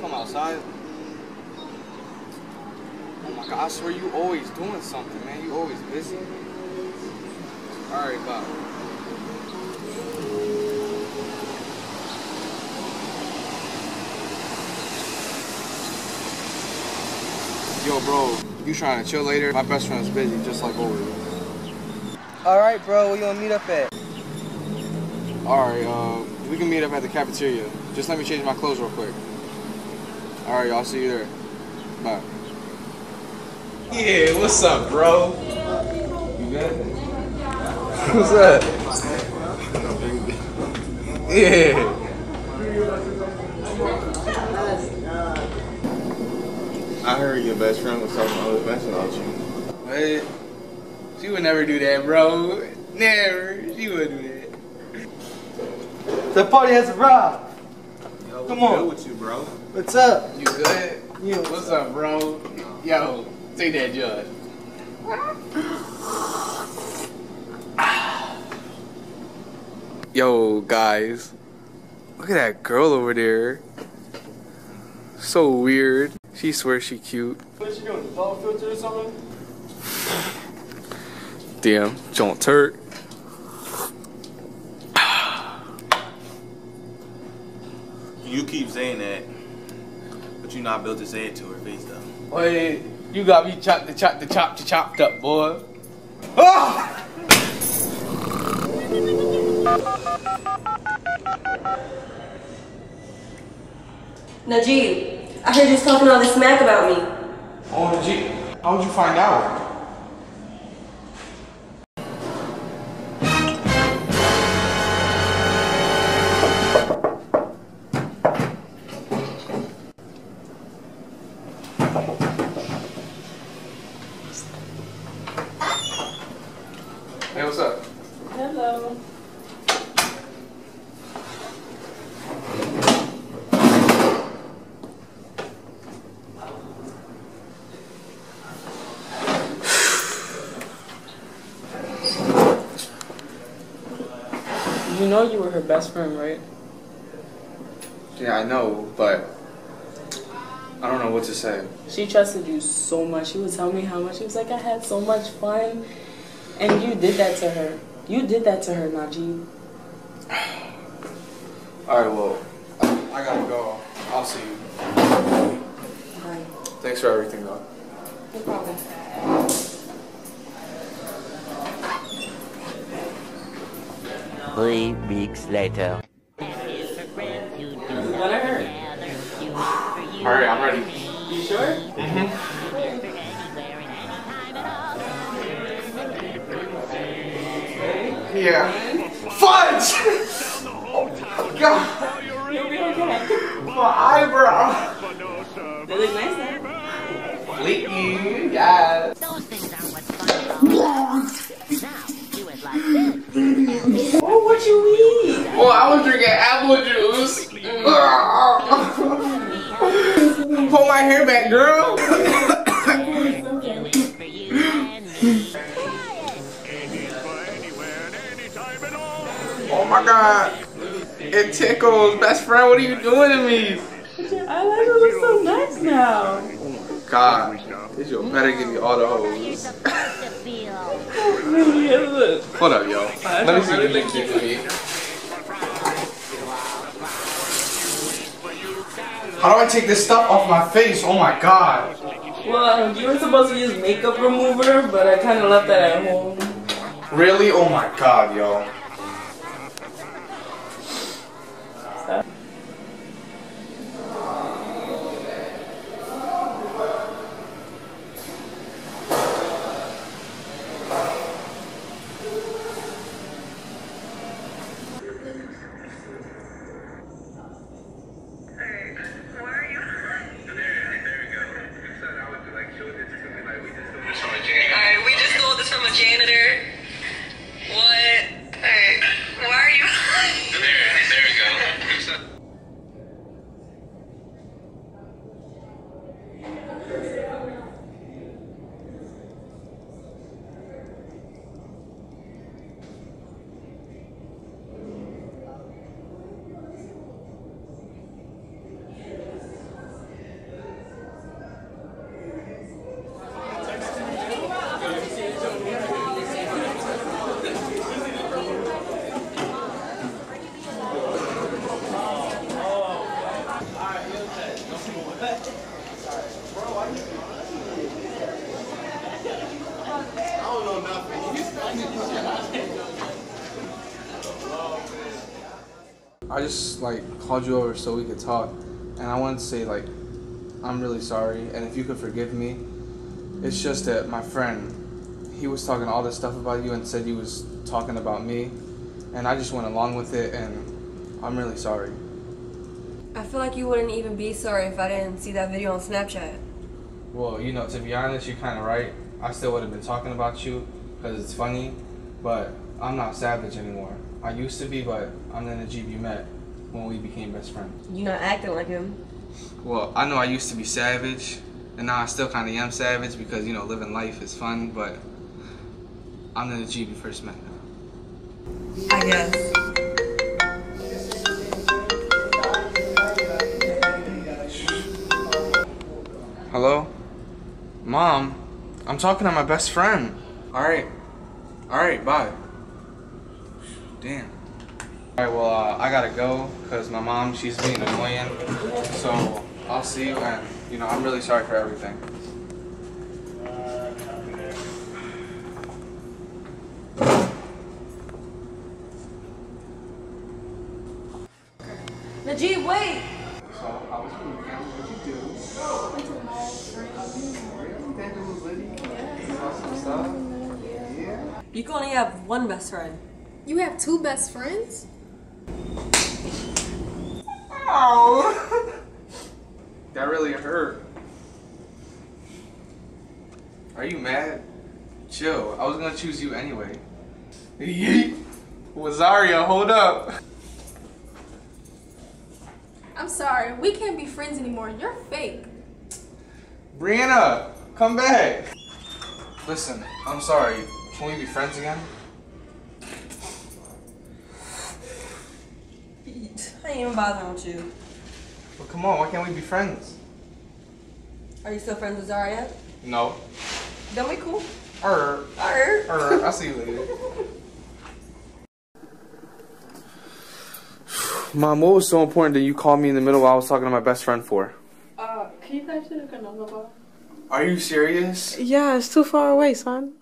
come outside? Oh my god, I swear you always doing something, man. You always busy. Alright, bye. Yo, bro, you trying to chill later? My best friend's busy, just like always. Alright, bro, where you wanna meet up at? Alright, uh, we can meet up at the cafeteria. Just let me change my clothes real quick. Alright, y'all, see you there. Bye. Yeah, what's up, bro? You good? What's up? Yeah. I heard your best friend was talking all this mess about you. What? She would never do that, bro. Never. She would do that. The party has arrived. Yo, Come on. good with you, bro? What's up? You good? Yeah. What's up, bro? Yo, take that judge. Yo, guys. Look at that girl over there. So weird. She swears she cute. What she doing? Ball filter or something? Damn, John Turk. You keep saying that, but you're not built to say it to her face, though. Wait, you got me chopped the chopped the chop the chopped up, boy. Ah! Najee, I heard you talking all this smack about me. Oh, gee. How'd you find out? Hey, what's up? Hello. You know you were her best friend, right? Yeah, I know, but I don't know what to say. She trusted you so much. She would tell me how much. She was like, I had so much fun. And you did that to her. You did that to her, Najee. All right, well, I, I gotta go. I'll see you. Bye. Thanks for everything, though. No problem. Three weeks later. What I. All right, I'm ready. You sure? Yeah. Fudge! oh, God, You'll be okay. my eyebrow. They look nice now. Leaky, yes. Those things aren't what's. Now, do it like this. Oh, what you eat? Well, I was drinking apple juice. Mm. Ah. Pull my hair back, girl. For you and me. oh my God. It tickles. Best friend, what are you doing to me? Your eyelashes look so nice now. Oh my god, this yo better give me all the hoes. Supposed to feel. Yeah. Hold up, yo. Let me see the link for me. How do I take this stuff off my face? Oh my god. Well, you were supposed to use makeup remover, but I kind of left that at home. Really? Oh my god, yo. Alright, we just stole this from a janitor. What? Alright. I just like called you over so we could talk, and I wanted to say like, I'm really sorry, and if you could forgive me. It's just that my friend, he was talking all this stuff about you and said you was talking about me, and I just went along with it, and I'm really sorry. I feel like you wouldn't even be sorry if I didn't see that video on Snapchat. Well, you know, to be honest, you're kind of right. I still would have been talking about you because it's funny, but I'm not savage anymore. I used to be, but I'm the Najeeb you met when we became best friends. You're not acting like him. Well, I know I used to be savage, and now I still kind of am savage because you know living life is fun. But I'm the Najeeb you first met. I guess. Hello, mom. I'm talking to my best friend. All right, all right, bye. Damn. All right, well, uh, I gotta go because my mom, she's being annoying. So I'll see you, and you know, I'm really sorry for everything. Najeeb, wait! So how was your weekend? What'd you do? Saw some stuff. Yeah. You can only have one best friend. You have two best friends? Ow! Oh. that really hurt. Are you mad? Chill. I was gonna choose you anyway. Yeet. Wazaria, hold up. I'm sorry, we can't be friends anymore. You're fake. Brianna, come back. Listen, I'm sorry. Can we be friends again? I ain't even bothering with you. Well, come on. Why can't we be friends? Are you still friends with Zaria? No. Then we cool. Er, Alright. er. I'll see you later. Mom, what was so important that you called me in the middle while I was talking to my best friend for? Uh, can you guys take a number? Are you serious? Yeah, it's too far away, son.